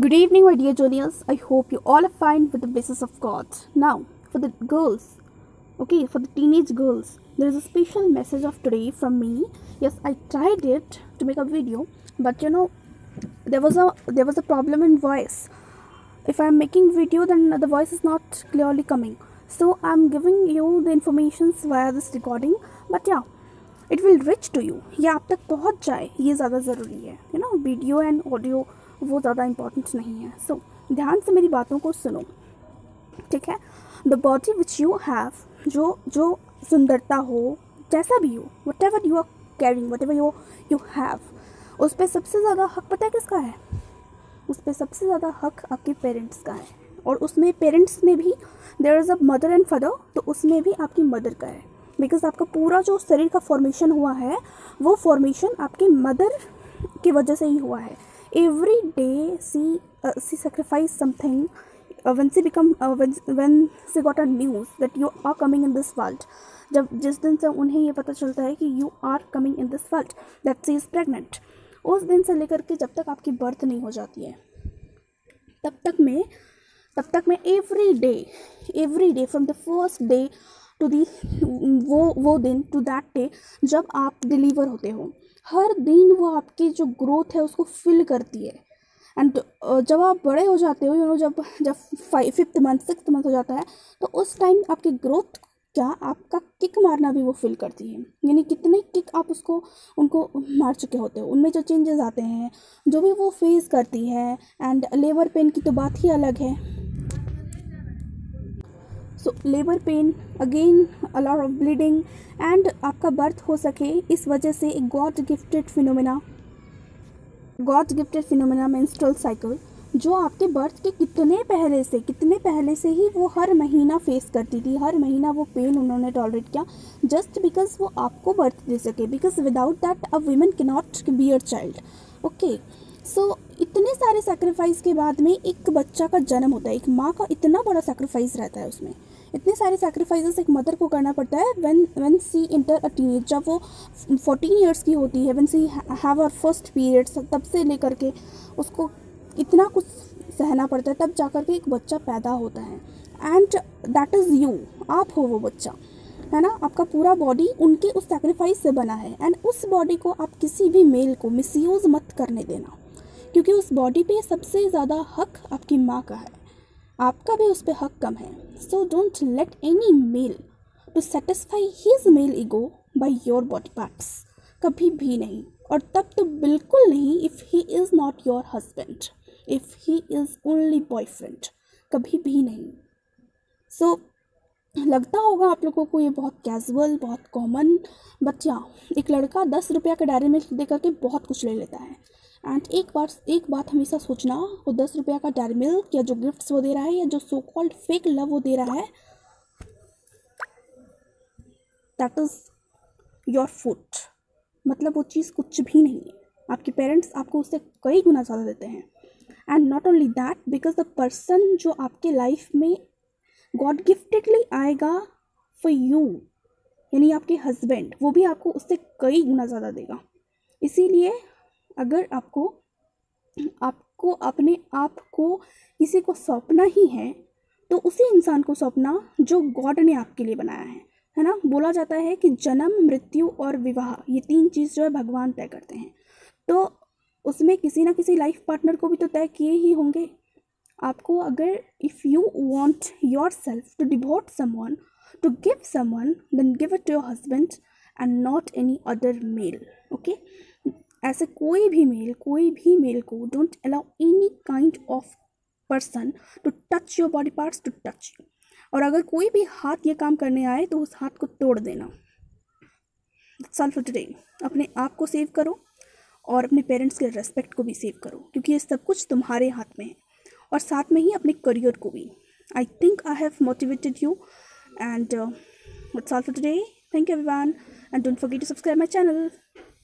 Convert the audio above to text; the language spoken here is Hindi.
Good evening, my dear juniors. I hope you all are fine with the basis of God. Now, for the girls, okay, for the teenage girls, there is a special message of today from me. Yes, I tried it to make a video, but you know, there was a there was a problem in voice. If I'm making video, then the voice is not clearly coming. So I'm giving you the informations via this recording. But yeah, it will reach to you ये आप तक पहुंच जाए ये ज़्यादा ज़रूरी है you know video and audio वो ज़्यादा इंपॉर्टेंट नहीं है। सो so, ध्यान से मेरी बातों को सुनो। ठीक है? The body which you have जो जो सुंदरता हो जैसा भी हो whatever you are carrying whatever you you have उस पर सबसे ज़्यादा हक पता है किसका है? उस पर सबसे ज़्यादा हक आपके पेरेंट्स का है। और उसमें पेरेंट्स में भी there is a mother and father तो उसमें भी आपकी मदर का है। बिकॉज़ आपका पूरा जो शरीर का फॉर्मेशन हुआ है वो फॉर्मेशन आपके मदर की वजह से ही हुआ है। Every day she she sacrifice something one she become one she got a news that you are coming in this world जब, जिस दिन से उन्हें ये पता चलता है कि you are coming in this world that she is pregnant उस दिन से लेकर के जब तक आपकी बर्थ नहीं हो जाती है, तब तक मैं, तब तक मैं every day every day from the first day to the वो वो दिन टू दैट डे जब आप डिलीवर होते हो। हर दिन वो आपकी जो ग्रोथ है उसको फिल करती है। एंड जब आप बड़े हो जाते हो यू नो जब जब five fifth month six month हो जाता है तो उस टाइम आपकी ग्रोथ क्या आपका किक मारना भी वो फिल करती है। यानी कितने किक आप उसको, उनको मार चुके होते हो। उनमें जो चेंजेस आते हैं, जो भी वो फेस करती है एंड लेबर पेन की तो बात ही अलग है। So labour pain again a lot of bleeding and आपका बर्थ हो सके इस वजह से एक god gifted phenomena god gifted phenomena menstrual cycle जो आपके बर्थ के कितने पहले से, कितने पहले से ही वो हर महीना फेस करती थी, हर महीना वो पेन उन्होंने टॉलरेट किया जस्ट बिकॉज़ वो आपको बर्थ दे सके because without that a women can not bear child okay so इतने सारे सेक्रीफाइस के बाद में एक बच्चा का जन्म होता है, एक माँ का इतना बड़ा सेक्रीफाइस रहता है उसमें। इतने सारे सेक्रीफाइसेस एक मदर को करना पड़ता है when when she enter a teenage जब वो फोर्टीन ईयर्स की होती है when she have her first periods तब से लेकर के उसको इतना कुछ सहना पड़ता है, तब जा कर के एक बच्चा पैदा होता है। एंड दैट इज़ यू आप हो वो बच्चा, है ना? आपका पूरा बॉडी उनके उस सेक्रीफाइस से बना है। एंड उस बॉडी को आप किसी भी मेल को मिसयूज़ मत करने देना, क्योंकि उस बॉडी पे सबसे ज़्यादा हक आपकी माँ का है। आपका भी उस पर हक कम है। So don't let any male to satisfy his male ego by your body parts कभी भी नहीं। और तब तो बिल्कुल नहीं if he is not your husband if he is only boyfriend कभी भी नहीं। सो so, लगता होगा आप लोगों को ये बहुत कैजुअल बहुत कॉमन बट या एक लड़का दस रुपया के डायरी मिल्क दे करके बहुत कुछ ले लेता है। एंड एक बार, एक बात हमेशा सोचना, वो दस रुपया का डेयरी मिल्क या जो गिफ्ट्स वो दे रहा है या जो सो कॉल्ड फेक लव वो दे रहा है दैट इज़ योर फ़ूड मतलब वो चीज़ कुछ भी नहीं है। आपके पेरेंट्स आपको उससे कई गुना ज़्यादा देते हैं। And not only that because the person जो आपके लाइफ में गॉड गिफ्टेडली आएगा फॉर यू यानी आपके हस्बैंड वो भी आपको उससे कई गुना ज़्यादा देगा। इसीलिए अगर आपको आपको अपने आप को किसी को सौंपना ही है तो उसी इंसान को सौंपना जो गॉड ने आपके लिए बनाया है। है ना? बोला जाता है कि जन्म, मृत्यु और विवाह, ये तीन चीज़ जो है भगवान तय करते हैं। तो उसमें किसी ना किसी लाइफ पार्टनर को भी तो तय किए ही होंगे। आपको अगर if you want yourself to devote someone to give someone then give it to your husband and not any other male okay ऐसे कोई भी मेल कोई भी मेल को don't allow any kind of person to touch your body parts to touch you और अगर कोई भी हाथ ये काम करने आए तो उस हाथ को तोड़ देना। फॉर टुडे अपने आप को सेव करो और अपने पेरेंट्स के रेस्पेक्ट को भी सेव करो क्योंकि ये सब कुछ तुम्हारे हाथ में है। और साथ में ही अपने करियर को भी। I think I have motivated you and uh, that's all for today. Thank you everyone. And don't forget to subscribe my